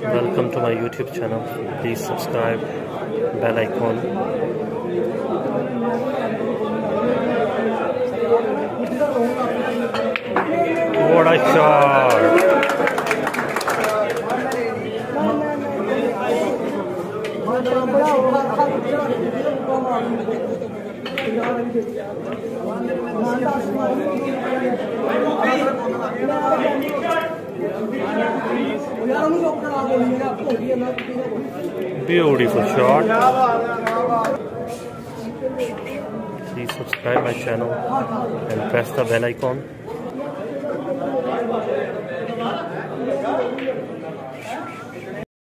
Welcome to my YouTube channel. Please subscribe, bell icon. What a shot! Beautiful shot. Please subscribe my channel and press the bell icon.